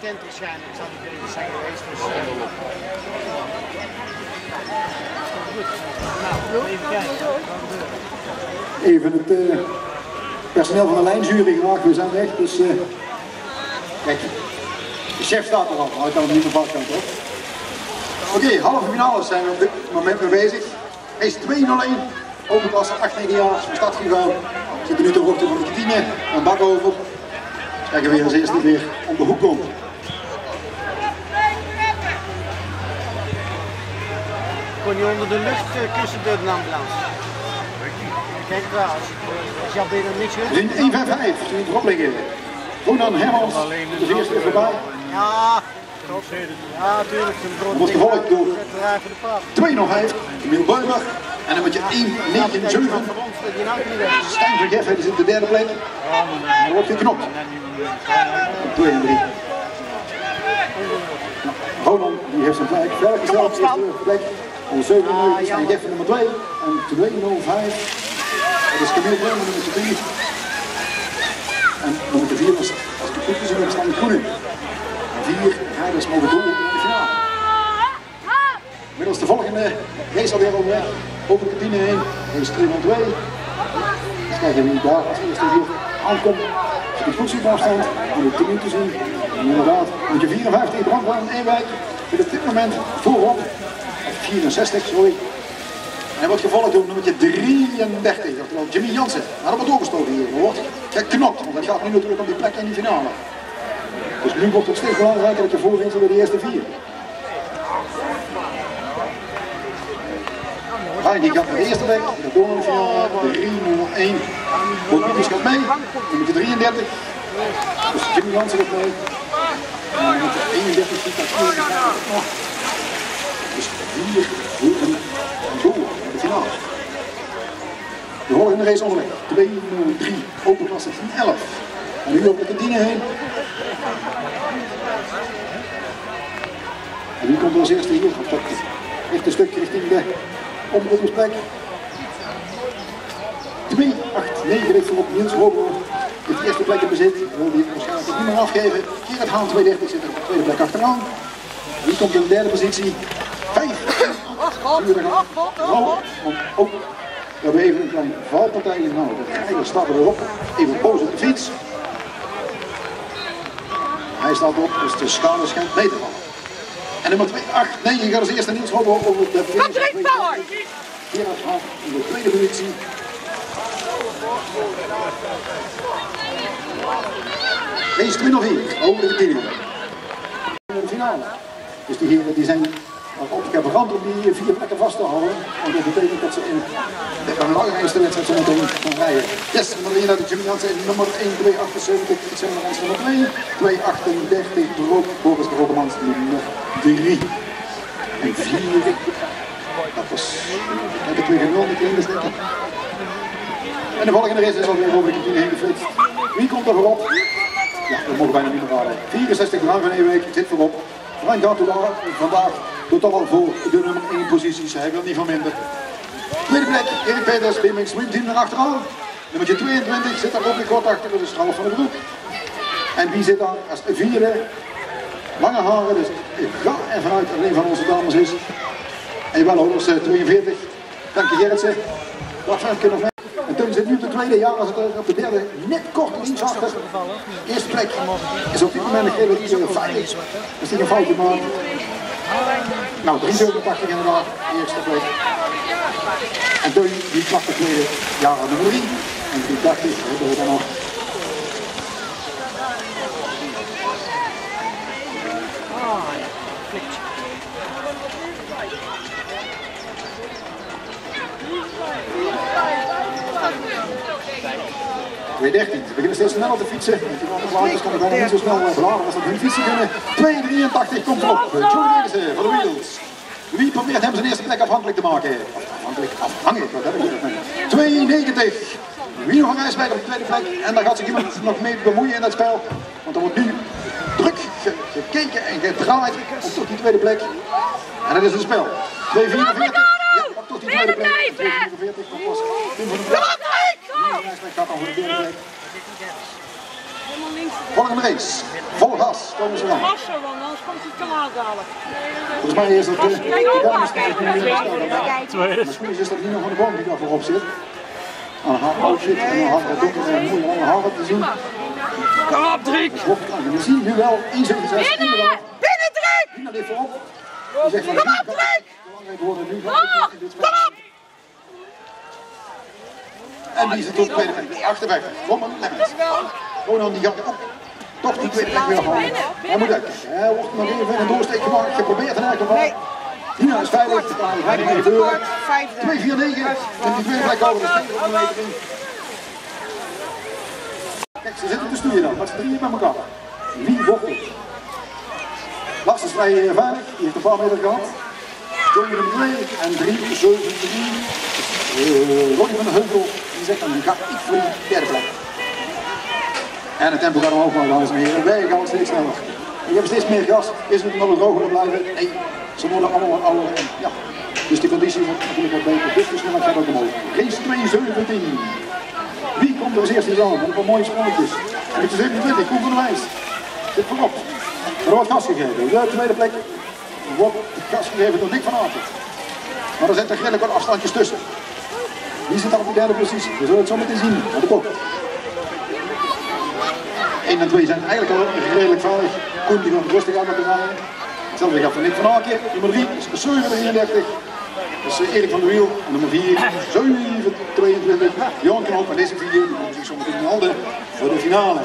tent waarschijnlijk zal die bezig zijn geweest. Dus, nou, even kijken. Even het uh, personeel van de lijnjury gemaakt, we zijn weg. Dus uh, kijk, de chef staat er al, maar ik kan hem niet meer vastkant op. Oké, okay, halve finales zijn we op dit moment mee bezig. Is 2-0-1, overklasse 8-9 jaar, van stad gegaan. Zitten nu te wachten van de kantine, een bak over. Kijken weer als eerste weer om de hoek komt. Kon je onder de lucht uh, kussen door de ambulance? Kijk daar, als, als jouw benen niks We zijn 1-5-5, toen erop liggen. Ronan Hermans, de eerste even bij. Ja, ja, natuurlijk. Dat wordt gevolgd door 2 nog 5, Emiel Beumer. En dan moet je 1, 9, 7. Stijn Vergeffen is in de derde plek. En dan wordt geknopt. 2 en 3. Ronan die heeft zijn plek verder gesteld op de plek. En 7 is Stijn Geffen nummer 2. En 2 0 5. Dat is Camille nummer 3. En nummer 4 was, als het goed gezien heb, Stijn Groening. Vier rijders mogen door in de finale. Middels de volgende race alweer onderweg. Over de kantine heen. Race 302. Eens kijken wie daar als eerste hier aankomt. Als ik het goed zie op afstand, om het 10 te zien. En inderdaad, moet je 54 brandweer in Ewijk. Zit op dit moment voorop. 64, sorry. Hij wordt gevolgd door nummer 33, oftewel Jimmy Jansen. Maar dat wordt doorgestoken hier. Er wordt geknopt, want dat gaat nu natuurlijk om die plek in die finale. Dus nu wordt het steeds belangrijker dat je voorwint bij de eerste vier. Rijn die gaat naar de eerste week, de donderdag finale, 3-0-1. Boekwietjes gaat mee, nummer 33. Dus Jimmy Jansen gaat mee. En nummer 31 zit daar 34 nog. Dus vier roepen door naar de finale. De volgende race onderweg, 2-0-3, open klasse 11. En nu over de kantine heen. En wie komt als eerste hier op dat rechte stuk richting de omroepersplek. 2, 8, 9 ligt op Niels Hobo. De eerste plek in bezit. Wil die waarschijnlijk niet meer afgeven. Gerrit Haan 230 zit er op de tweede plek achteraan. Wie komt in de derde positie? 5. Oh, oh, we hebben even een klein valpartij genomen. Rijder staat erop. Even boos op de fiets. Hij staat op, dus de schade schijnt mee te vallen. En nummer 2, 8, 9 gaat als eerste Niels Robbo over de finish. Gerard Haan in de tweede positie. Race 2 nog hier, over de kilo. In de finale. Dus die heren die zijn op ik heb verand om die vier plekken vast te houden. Want dat betekent dat ze in de belangrijkste wedstrijd zo meteen gaan rijden. Yes, nummer 1 uit de Jimmy Jansen, nummer 1, 278, Xander Rens nummer 2, 238, Broek, Boris de Rogemans nummer 3. En 4, dat was, heb ik weer gewonnen, de kleine denk ik. En de volgende race is alweer over de kantine heen geflitst. Wie komt er voorop? Ja, dat mogen bijna niet meer raden. 64 graden van Ewijk zit voorop. Frank Gatoular vandaag doet al voor de nummer 1 posities. Hij wil niet van minder. Tweede plek, Erik Peters, BMX Swim Team erachteraan. Nummer 22 zit daar de kort achter, dat is Ralf van der Broek. En wie zit daar als vierde? Lange haren, dus ik ga ervan uit dat een van onze dames is. En wel hoor, 42. Dank je Gerritsen. Femke nog. En Teun zit nu op de tweede jaar, als het op de derde net kort links achter. Eerste plek is op dit moment een relatief veilig. Als die een foutje maakt. Nou, 387 inderdaad, eerste plek. En Teun die plakt de tweede jaar aan nummer 3. En 380 hebben we dan nog. Ja, 213. Ze beginnen steeds sneller te fietsen. De wagens bijna niet zo snel beladen als dat hun fietsen kunnen. 283 komt erop. Joe Nederse voor de Wheels. Wie probeert hem zijn eerste plek afhankelijk te maken? Afhankelijk, afhankelijk, wat heb ik hier? 290. Wie van Rijswijk op de tweede plek. En daar gaat zich iemand nog mee bemoeien in het spel. Want er wordt nu druk gekeken en gedraaid om tot die tweede plek. En dat is het spel. 244. Ja, tot die tweede plek. 244. Dat was Tim van der Bos. Rijswijk gaat voor de. Vol gas komen ze aan. Passen, want anders komt hij te laat dadelijk. Volgens mij is dat de, Kijk de op, dames die kijk zich nu op. Misschien is dat Nino van de Boom die daar voorop zit. Aan haar outfit en aan haar donker en lange haren te zien. Kom op, Drik! En we zien nu wel 1,67 Binnen! Binnen, Drik! Nina ligt voorop. Kom op, worden nu. Kom op! En die zit op de tweede plek. Achterweg. Kom maar, Lemmens. Aan die. Toch die tweede plek weer halen. Hij moet uit. Hij wordt nog even een doorsteek gemaakt. Geprobeerd in elk geval. Nina is veilig. Hij gaat niet gebeuren. 2, 4, 9. En die tweede plek over de 20 meter in. Kijk, ze zitten te stoeien dan. Met z'n drieën bij elkaar. Wie wordt het? Lars is vrij veilig. Die heeft een paar meter gehad. Johnny de 2 en 3, 7, 3. Uh, Ronnie van de Heuvel, die zegt dan ga ik voor die derde plek. En het tempo gaat omhoog, maar dames en heren. Wij gaan steeds sneller. We hebben steeds meer gas. Is het nog een droger blijven? Nee, ze worden allemaal ouder. En, ja. Dus de conditie wordt natuurlijk wat beter. Dus de snelheid gaat ook omhoog. Race 217. Wie komt er als eerste aan? Met een mooie sprongetjes. En het is 27, Koen van de Wijs. Zit voorop. Wordt gas gegeven. De tweede plek wordt gas gegeven door Dick van Aert. Maar er zitten redelijk wat afstandjes tussen. Wie zit dan op de derde positie? We zullen het zo meteen zien. Aan de kop. 1 en 2 zijn eigenlijk al redelijk veilig. Koen die gaat rustig aan met de. Hetzelfde gaat van Nick van Aken. Nummer 3 is 733. Dat is Erik van der Wiel. En nummer 4 722. Jan Knop. En deze vier die moeten zich zo meteen melden voor de finale.